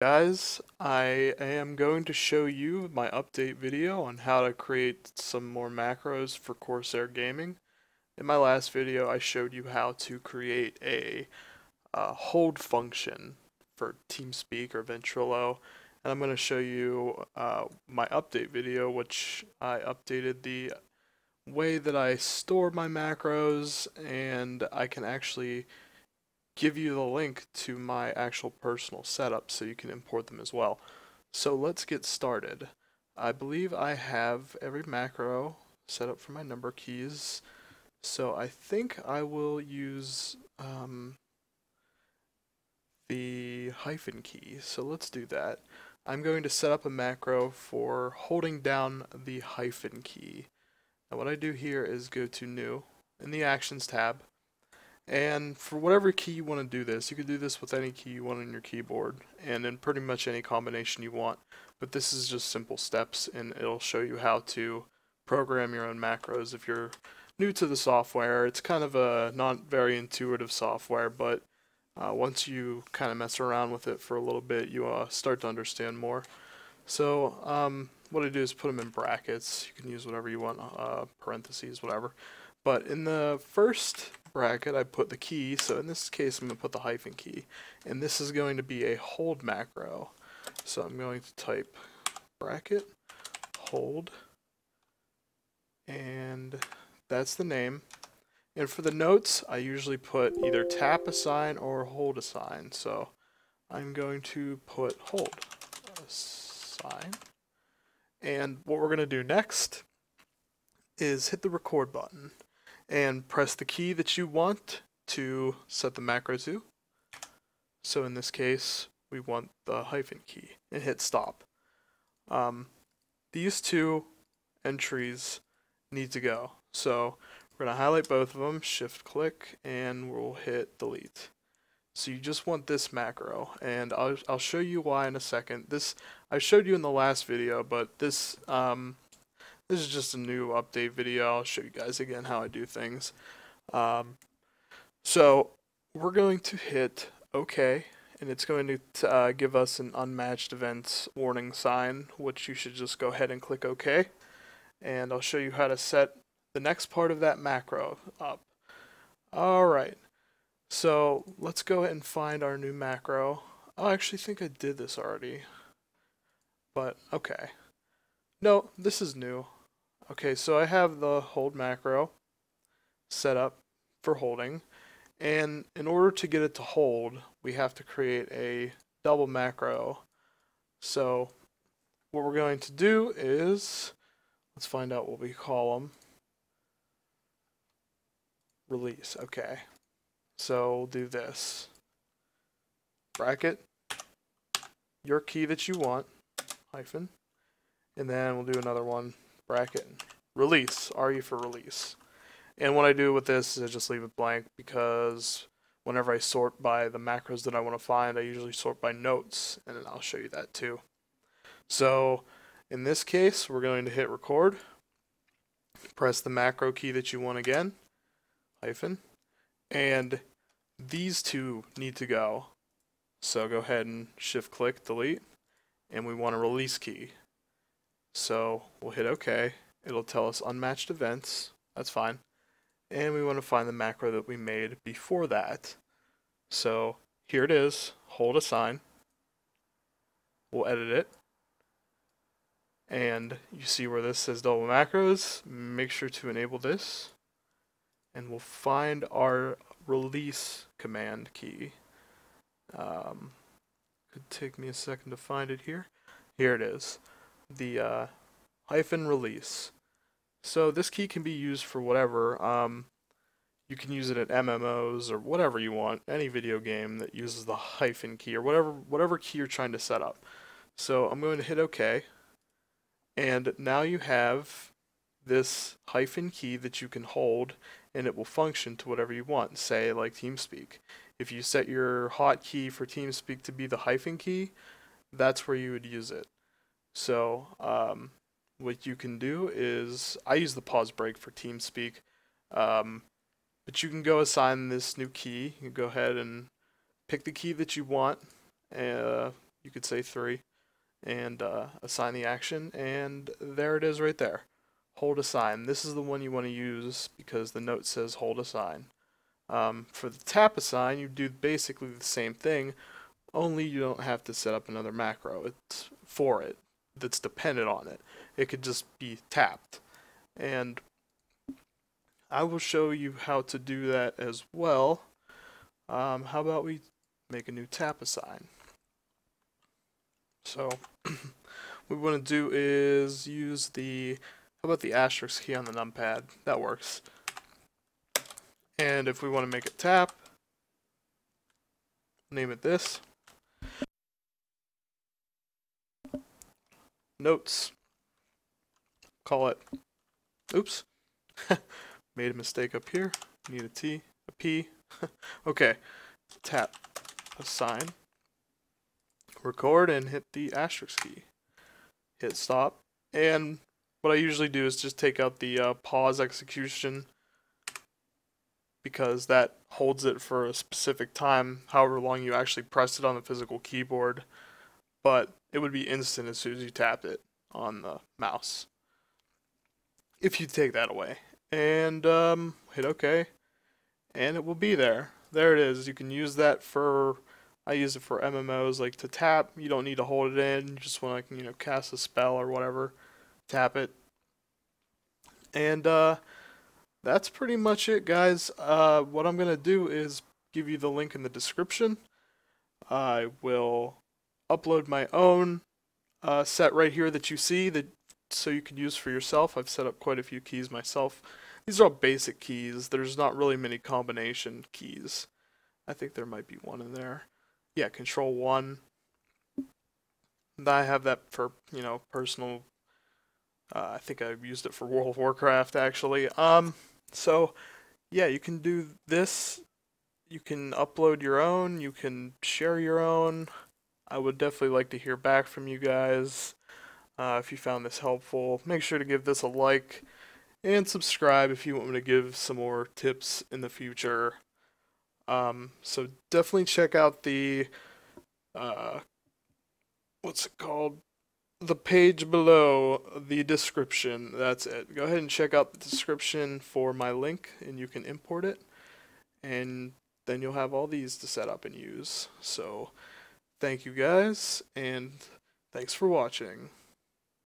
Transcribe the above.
Guys, I am going to show you my update video on how to create some more macros for Corsair Gaming. In my last video, I showed you how to create a hold function for TeamSpeak or Ventrilo, and I'm going to show you uh, my update video, which I updated the way that I store my macros, and I can actually give you the link to my actual personal setup so you can import them as well. So let's get started. I believe I have every macro set up for my number keys. So I think I will use um, the hyphen key. So let's do that. I'm going to set up a macro for holding down the hyphen key. Now what I do here is go to new in the actions tab and for whatever key you want to do this, you can do this with any key you want on your keyboard and in pretty much any combination you want. But this is just simple steps and it'll show you how to program your own macros. If you're new to the software, it's kind of a not very intuitive software, but uh, once you kind of mess around with it for a little bit, you uh, start to understand more. So um, what I do is put them in brackets. You can use whatever you want, uh, parentheses, whatever. But in the first bracket, I put the key. So in this case, I'm going to put the hyphen key. And this is going to be a hold macro. So I'm going to type bracket hold. And that's the name. And for the notes, I usually put either tap assign or hold assign. So I'm going to put hold assign. And what we're going to do next is hit the record button and press the key that you want to set the macro to. So in this case, we want the hyphen key and hit stop. Um, these two entries need to go. So we're going to highlight both of them, shift click, and we'll hit delete. So you just want this macro, and I'll, I'll show you why in a second. This I showed you in the last video, but this um, this is just a new update video. I'll show you guys again how I do things. Um, so we're going to hit OK, and it's going to uh, give us an unmatched events warning sign, which you should just go ahead and click OK. And I'll show you how to set the next part of that macro up. Alright, so let's go ahead and find our new macro. I actually think I did this already, but okay. No, this is new. Okay, so I have the hold macro set up for holding. And in order to get it to hold, we have to create a double macro. So what we're going to do is, let's find out what we call them. Release, okay. So we'll do this. Bracket, your key that you want, hyphen, and then we'll do another one, bracket, release, RE for release. And what I do with this is I just leave it blank because whenever I sort by the macros that I want to find, I usually sort by notes, and then I'll show you that too. So in this case, we're going to hit record, press the macro key that you want again, hyphen, and these two need to go. So go ahead and shift click, delete, and we want a release key. So we'll hit OK. It'll tell us unmatched events. That's fine. And we want to find the macro that we made before that. So here it is. Hold assign. We'll edit it. And you see where this says double macros. Make sure to enable this. And we'll find our release command key. Um, could take me a second to find it here. Here it is the uh, hyphen release. So this key can be used for whatever. Um, you can use it at MMOs or whatever you want, any video game that uses the hyphen key or whatever whatever key you're trying to set up. So I'm going to hit OK. And now you have this hyphen key that you can hold and it will function to whatever you want, say like TeamSpeak. If you set your hotkey for TeamSpeak to be the hyphen key, that's where you would use it. So um, what you can do is, I use the pause break for TeamSpeak, um, but you can go assign this new key. You go ahead and pick the key that you want, uh, you could say three, and uh, assign the action, and there it is right there. Hold assign. This is the one you want to use because the note says hold assign. Um, for the tap assign, you do basically the same thing, only you don't have to set up another macro. It's for it that's dependent on it. It could just be tapped. And I will show you how to do that as well. Um, how about we make a new tap assign? So what we want to do is use the, how about the asterisk key on the numpad? That works. And if we want to make it tap, name it this. Notes. Call it, oops, made a mistake up here. Need a T, a P. okay, tap, assign, record, and hit the asterisk key. Hit stop. And what I usually do is just take out the uh, pause execution because that holds it for a specific time, however long you actually press it on the physical keyboard. But it would be instant as soon as you tapped it on the mouse. If you take that away. And um, hit OK. And it will be there. There it is. You can use that for, I use it for MMOs, like to tap. You don't need to hold it in. You just want to, you know, cast a spell or whatever. Tap it. And uh, that's pretty much it, guys. Uh, what I'm going to do is give you the link in the description. I will upload my own uh, set right here that you see that so you can use for yourself. I've set up quite a few keys myself. These are all basic keys. There's not really many combination keys. I think there might be one in there. Yeah, control one. I have that for, you know, personal uh, I think I've used it for World of Warcraft actually. Um, so yeah, you can do this. You can upload your own. You can share your own. I would definitely like to hear back from you guys. Uh, if you found this helpful, make sure to give this a like and subscribe if you want me to give some more tips in the future. Um, so definitely check out the uh, what's it called? the page below the description. That's it. Go ahead and check out the description for my link and you can import it. And then you'll have all these to set up and use. So thank you guys and thanks for watching.